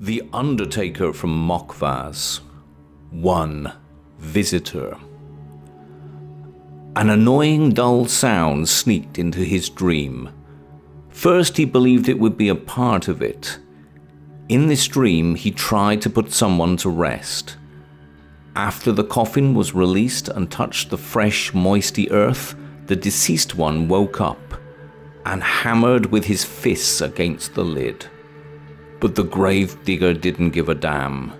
The Undertaker from Mokvas. One visitor. An annoying, dull sound sneaked into his dream. First, he believed it would be a part of it. In this dream, he tried to put someone to rest. After the coffin was released and touched the fresh, moisty earth, the deceased one woke up and hammered with his fists against the lid. But the grave digger didn't give a damn.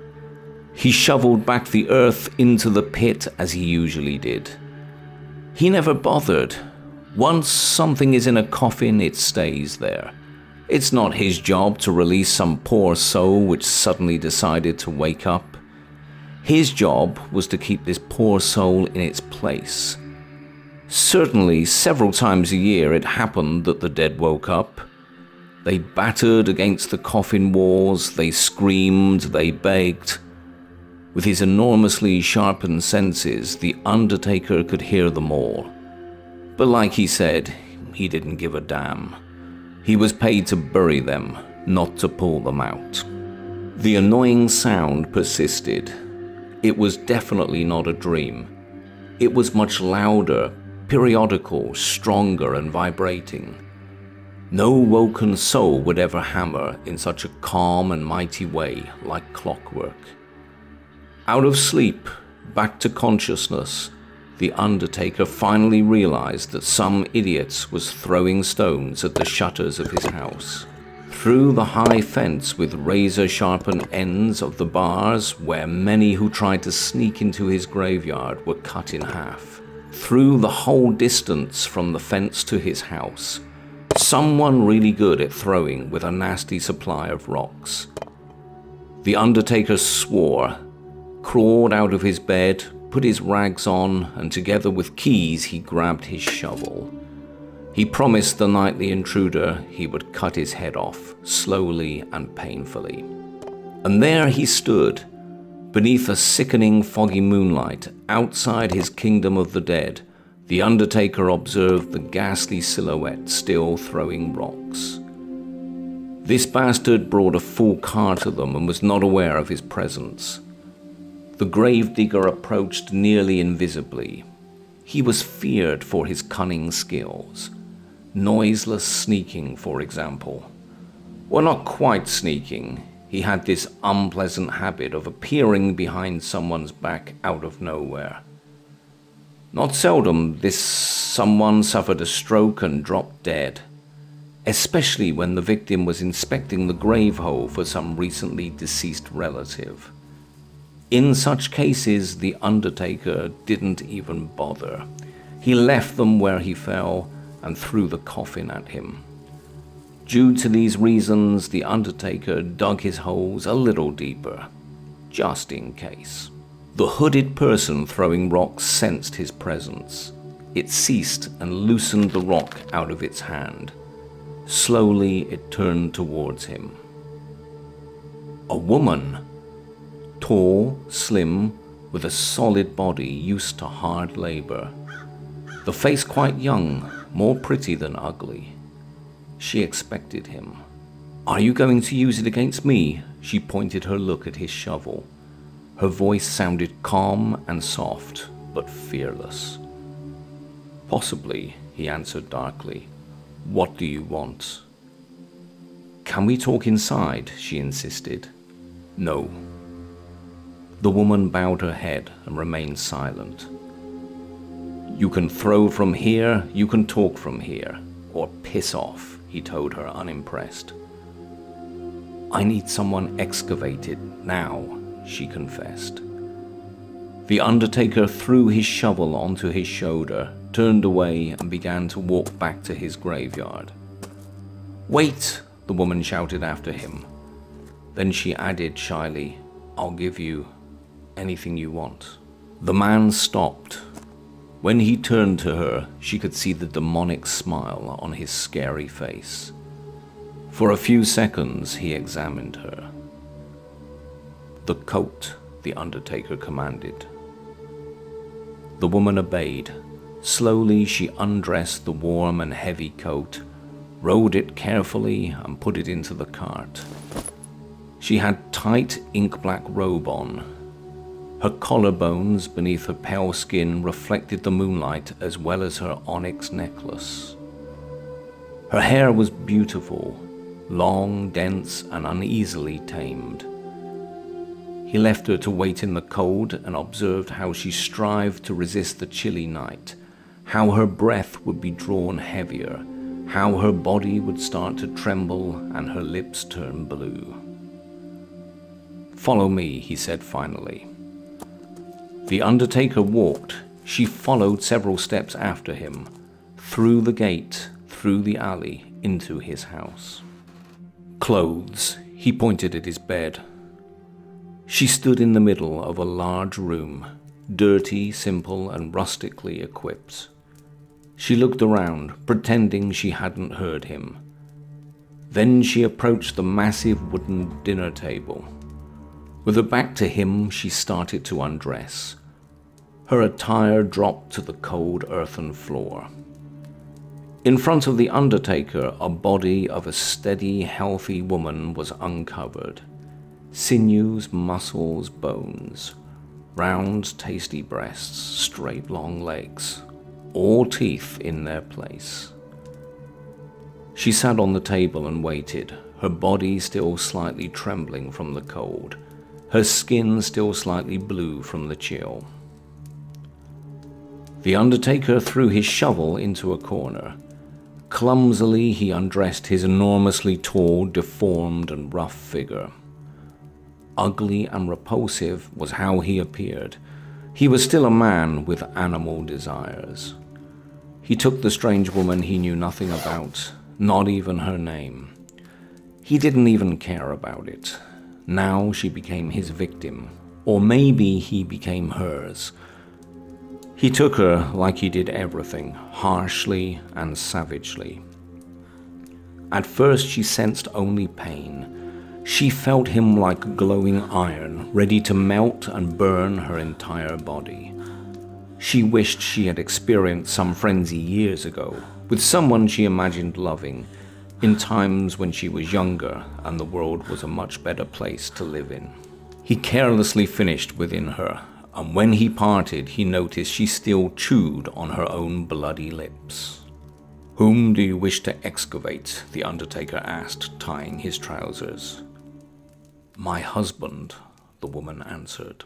He shoveled back the earth into the pit as he usually did. He never bothered. Once something is in a coffin, it stays there. It's not his job to release some poor soul which suddenly decided to wake up. His job was to keep this poor soul in its place. Certainly, several times a year it happened that the dead woke up. They battered against the coffin walls, they screamed, they begged. With his enormously sharpened senses, the Undertaker could hear them all. But like he said, he didn't give a damn. He was paid to bury them, not to pull them out. The annoying sound persisted. It was definitely not a dream. It was much louder, periodical, stronger, and vibrating. No woken soul would ever hammer in such a calm and mighty way like clockwork. Out of sleep, back to consciousness, the Undertaker finally realized that some idiot was throwing stones at the shutters of his house. Through the high fence with razor sharpened ends of the bars where many who tried to sneak into his graveyard were cut in half. Through the whole distance from the fence to his house. Someone really good at throwing with a nasty supply of rocks. The Undertaker swore crawled out of his bed, put his rags on, and together with keys he grabbed his shovel. He promised the nightly intruder he would cut his head off, slowly and painfully. And there he stood, beneath a sickening foggy moonlight, outside his kingdom of the dead. The Undertaker observed the ghastly silhouette still throwing rocks. This bastard brought a full car to them and was not aware of his presence. The gravedigger approached nearly invisibly. He was feared for his cunning skills. Noiseless sneaking, for example. Well, not quite sneaking. He had this unpleasant habit of appearing behind someone's back out of nowhere. Not seldom, this someone suffered a stroke and dropped dead, especially when the victim was inspecting the grave hole for some recently deceased relative. In such cases, the undertaker didn't even bother. He left them where he fell and threw the coffin at him. Due to these reasons, the undertaker dug his holes a little deeper, just in case. The hooded person throwing rocks sensed his presence. It ceased and loosened the rock out of its hand. Slowly it turned towards him. A woman tall, slim, with a solid body used to hard labor. The face quite young, more pretty than ugly. She expected him. Are you going to use it against me? She pointed her look at his shovel. Her voice sounded calm and soft, but fearless. Possibly, he answered darkly. What do you want? Can we talk inside? she insisted. No, the woman bowed her head and remained silent. You can throw from here, you can talk from here, or piss off, he told her unimpressed. I need someone excavated now, she confessed. The undertaker threw his shovel onto his shoulder, turned away, and began to walk back to his graveyard. Wait, the woman shouted after him. Then she added shyly, I'll give you anything you want. The man stopped. When he turned to her, she could see the demonic smile on his scary face. For a few seconds, he examined her. The coat, the Undertaker commanded. The woman obeyed. Slowly, she undressed the warm and heavy coat, rolled it carefully, and put it into the cart. She had tight ink black robe on. Her collarbones beneath her pale skin reflected the moonlight as well as her onyx necklace. Her hair was beautiful, long, dense, and uneasily tamed. He left her to wait in the cold and observed how she strived to resist the chilly night, how her breath would be drawn heavier, how her body would start to tremble and her lips turn blue. Follow me, he said finally. The undertaker walked. She followed several steps after him, through the gate, through the alley, into his house. Clothes. He pointed at his bed. She stood in the middle of a large room, dirty, simple, and rustically equipped. She looked around, pretending she hadn't heard him. Then she approached the massive wooden dinner table. With her back to him, she started to undress. Her attire dropped to the cold earthen floor. In front of the undertaker, a body of a steady, healthy woman was uncovered. Sinews, muscles, bones. Round, tasty breasts, straight, long legs. All teeth in their place. She sat on the table and waited, her body still slightly trembling from the cold, her skin still slightly blue from the chill. The undertaker threw his shovel into a corner. Clumsily, he undressed his enormously tall, deformed, and rough figure. Ugly and repulsive was how he appeared. He was still a man with animal desires. He took the strange woman he knew nothing about, not even her name. He didn't even care about it. Now she became his victim, or maybe he became hers. He took her like he did everything, harshly and savagely. At first she sensed only pain. She felt him like glowing iron, ready to melt and burn her entire body. She wished she had experienced some frenzy years ago, with someone she imagined loving, in times when she was younger and the world was a much better place to live in. He carelessly finished within her, and when he parted, he noticed she still chewed on her own bloody lips. Whom do you wish to excavate? the undertaker asked, tying his trousers. My husband, the woman answered.